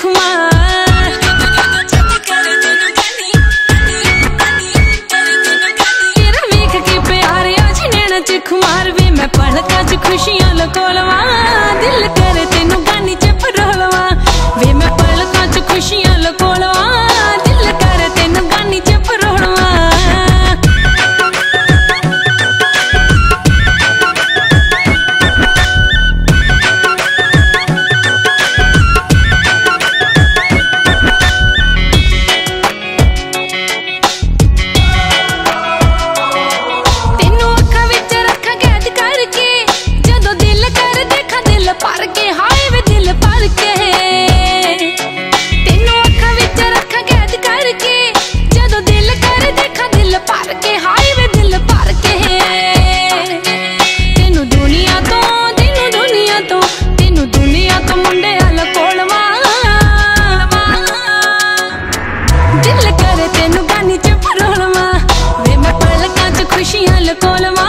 खुमार तेरा के प्यार आज नैना च खुमार वे मैं पढ़ च खुशियाँ लकोलवार खुशियाँ लकोलवा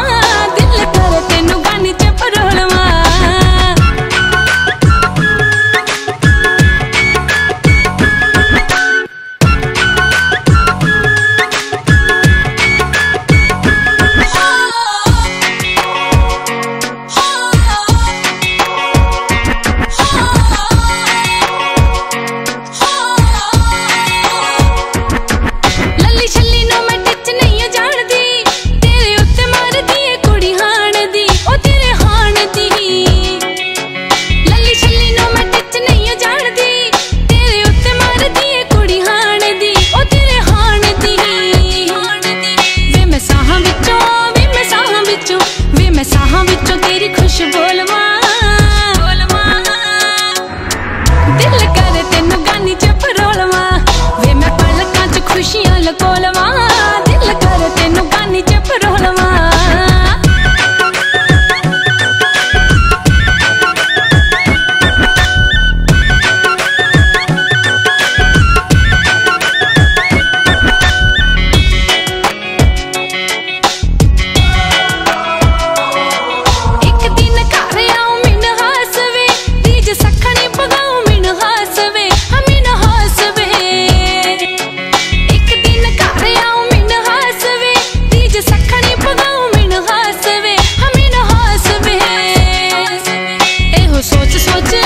सोचे